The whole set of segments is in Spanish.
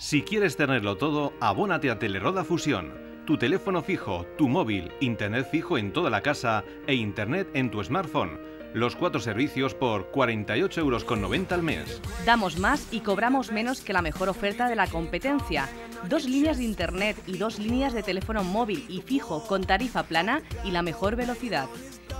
Si quieres tenerlo todo, abónate a Teleroda Fusión. Tu teléfono fijo, tu móvil, internet fijo en toda la casa e internet en tu smartphone. Los cuatro servicios por 48,90 euros al mes. Damos más y cobramos menos que la mejor oferta de la competencia. Dos líneas de internet y dos líneas de teléfono móvil y fijo con tarifa plana y la mejor velocidad.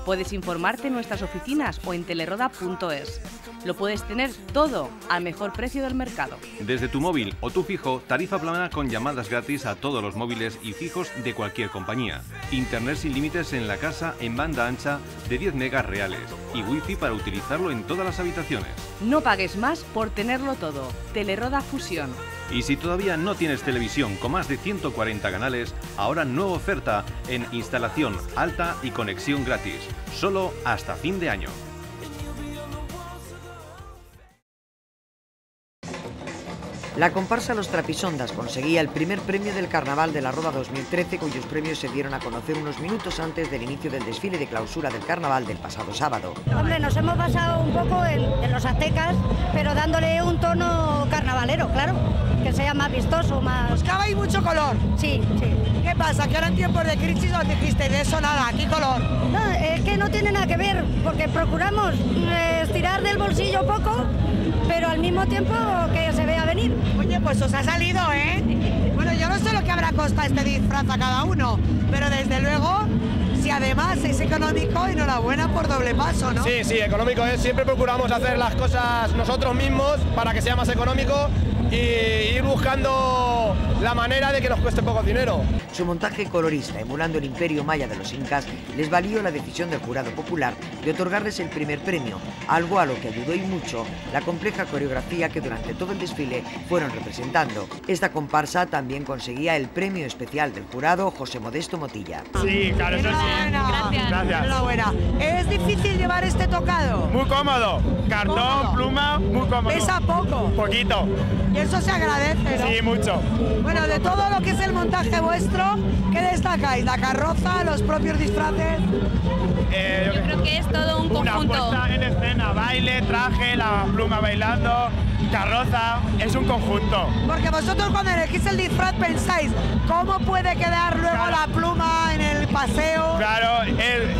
Puedes informarte en nuestras oficinas o en teleroda.es. Lo puedes tener todo al mejor precio del mercado. Desde tu móvil o tu fijo, tarifa plana con llamadas gratis a todos los móviles y fijos de cualquier compañía. Internet sin límites en la casa en banda ancha de 10 megas reales y wifi para utilizarlo en todas las habitaciones. No pagues más por tenerlo todo. Teleroda Fusión. Y si todavía no tienes televisión con más de 140 canales, ahora nueva oferta en instalación alta y conexión gratis, solo hasta fin de año. La comparsa Los Trapisondas conseguía el primer premio del Carnaval de la Roda 2013, cuyos premios se dieron a conocer unos minutos antes del inicio del desfile de clausura del Carnaval del pasado sábado. Hombre, nos hemos basado un poco en, los aztecas, pero dándole un tono carnavalero, claro, que sea más vistoso, más... Buscabais mucho color. Sí, sí. ¿Qué pasa? ¿Que ahora en tiempos de crisis os dijiste de eso nada, aquí color? No, es que no tiene nada que ver, porque procuramos eh, estirar del bolsillo poco, pero al mismo tiempo que se vea venir. Oye, pues os ha salido, ¿eh? Bueno, yo no sé lo que habrá costado este disfraz a cada uno, pero desde luego, si además es económico, enhorabuena por doble paso, ¿no? Sí, sí, económico es. Siempre procuramos hacer las cosas nosotros mismos para que sea más económico y ir buscando la manera de que nos cueste poco dinero. Su montaje colorista, emulando el imperio maya de los incas, les valió la decisión del jurado popular de otorgarles el primer premio, algo a lo que ayudó y mucho la compleja coreografía que durante todo el desfile fueron representando. Esta comparsa también conseguía el premio especial del jurado José Modesto Motilla. Sí, claro, eso sí. Gracias. Gracias. Enhorabuena. ¿Es difícil llevar este tocado? Muy cómodo. Cartón, pluma, muy cómodo. ¿Pesa poco? Poquito. Y eso se agradece, ¿no? Sí, mucho. Bueno, de todo lo que es el montaje vuestro, ¿qué destacáis? ¿La carroza, los propios disfraces? Eh, yo, creo que es todo un conjunto. Una puesta en escena, baile, traje, la pluma bailando, carroza, es un conjunto. Porque vosotros cuando elegís el disfraz pensáis, ¿cómo puede quedar luego la pluma en el paseo? Claro, el,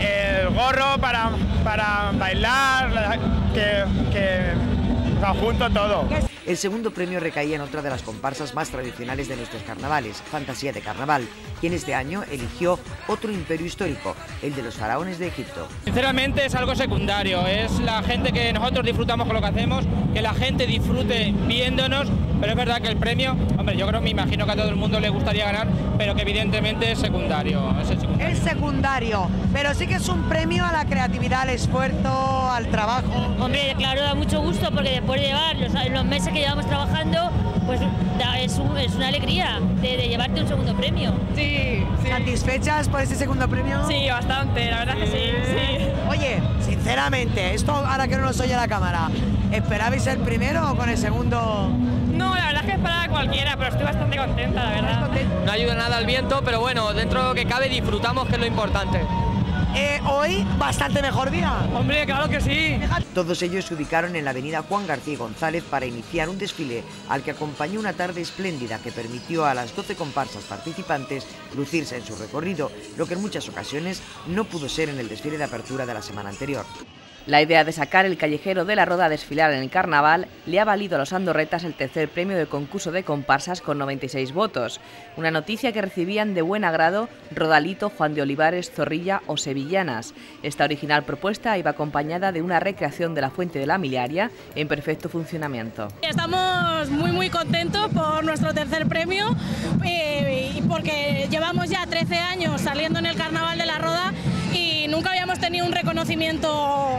el gorro para, para bailar, que, que conjunto todo. El segundo premio recaía en otra de las comparsas más tradicionales de nuestros carnavales, Fantasía de Carnaval, quien este año eligió otro imperio histórico, el de los faraones de Egipto. Sinceramente es algo secundario, es la gente que nosotros disfrutamos con lo que hacemos, que la gente disfrute viéndonos, pero es verdad que el premio, hombre, yo creo, me imagino que a todo el mundo le gustaría ganar, pero que evidentemente es secundario. Es, secundario. es secundario, pero sí que es un premio a la creatividad, al esfuerzo, al trabajo. Hombre, claro, da mucho gusto porque después de llevar los, los meses que llevamos trabajando, pues es, es una alegría de, llevarte un segundo premio. Sí, sí, ¿Satisfechas por ese segundo premio? Sí, bastante, la verdad que sí, sí. Oye, sinceramente, esto ahora que no nos oye la cámara, ¿esperabais el primero o con el segundo? No, la verdad es que esperaba cualquiera, pero estoy bastante contenta, la verdad. No ayuda nada al viento, pero bueno, dentro de lo que cabe disfrutamos, que es lo importante. Eh, hoy bastante mejor día. Hombre, claro que sí. Todos ellos se ubicaron en la avenida Juan García González para iniciar un desfile al que acompañó una tarde espléndida que permitió a las 12 comparsas participantes lucirse en su recorrido, lo que en muchas ocasiones no pudo ser en el desfile de apertura de la semana anterior. La idea de sacar el callejero de la Roda a desfilar en el carnaval le ha valido a los andorretas el tercer premio de concurso de comparsas con 96 votos, una noticia que recibían de buen agrado Rodalito, Juan de Olivares, Zorrilla o Sevillanas. Esta original propuesta iba acompañada de una recreación de la fuente de la Miliaria en perfecto funcionamiento. Estamos muy muy contentos por nuestro tercer premio eh, porque llevamos ya 13 años saliendo en el carnaval de la Roda y nunca habíamos tenido un reconocimiento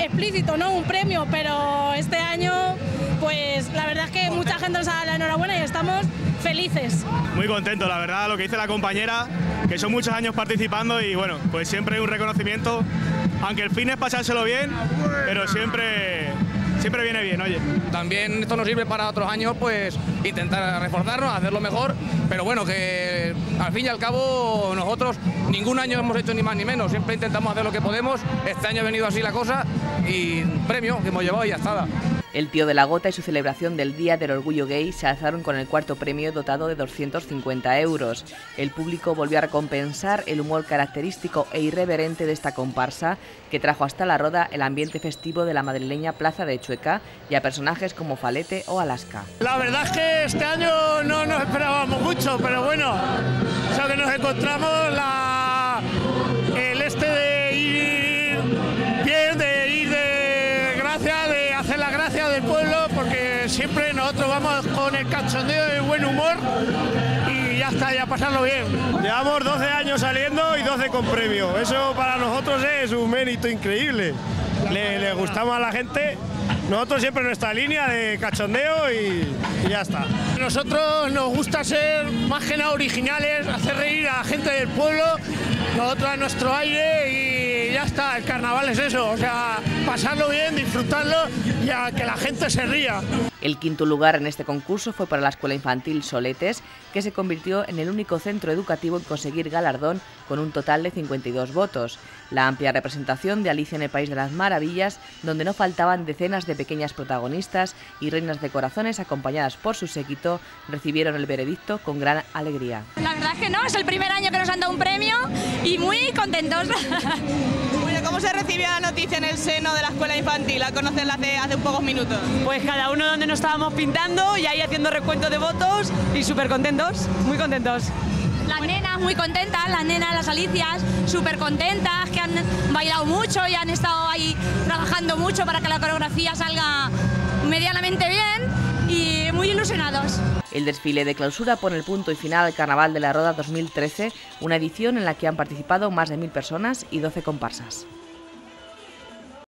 explícito, ¿no? Un premio, pero este año, pues la verdad es que mucha gente nos ha dado la enhorabuena y estamos felices. Muy contento, la verdad, lo que dice la compañera, que son muchos años participando y bueno, pues siempre hay un reconocimiento, aunque el fin es pasárselo bien, pero siempre siempre viene bien, oye. También esto nos sirve para otros años, pues intentar reforzarnos, hacerlo mejor, pero bueno, que al fin y al cabo nosotros ningún año hemos hecho ni más ni menos, siempre intentamos hacer lo que podemos, este año ha venido así la cosa y premio que hemos llevado y ya está. El tío de la gota y su celebración del Día del Orgullo Gay se alzaron con el cuarto premio dotado de 250 euros. El público volvió a recompensar el humor característico e irreverente de esta comparsa que trajo hasta la roda el ambiente festivo de la madrileña Plaza de Chueca y a personajes como Falete o Alaska. La verdad es que este año no nos esperábamos mucho, pero bueno, o que nos encontramos la, pasarlo bien. Llevamos 12 años saliendo y 12 con premio. Eso para nosotros es un mérito increíble. Le, le gustamos a la gente nosotros siempre nuestra línea de cachondeo y, ya está. Nosotros nos gusta ser más que nada originales, hacer reír a la gente del pueblo, nosotros a nuestro aire y ya está, el carnaval es eso, o sea, pasarlo bien, disfrutarlo y a que la gente se ría. El quinto lugar en este concurso fue para la Escuela Infantil Soletes, que se convirtió en el único centro educativo en conseguir galardón con un total de 52 votos. La amplia representación de Alicia en el País de las Maravillas, donde no faltaban decenas de pequeñas protagonistas y reinas de corazones acompañadas por su séquito, recibieron el veredicto con gran alegría. La verdad es que no, es el primer año que nos han dado un premio y muy contentos. ¿Cómo se recibió la noticia en el seno de la escuela infantil al conocerla hace, hace pocos minutos? Pues cada uno donde nos estábamos pintando y ahí haciendo recuento de votos y súper contentos, muy contentos. Las nenas muy contentas, las nenas, las alicias, súper contentas, que han bailado mucho y han estado ahí trabajando mucho para que la coreografía salga medianamente bien y muy ilusionados. El desfile de clausura pone el punto y final al Carnaval de la Roda 2013, una edición en la que han participado más de mil personas y 12 comparsas.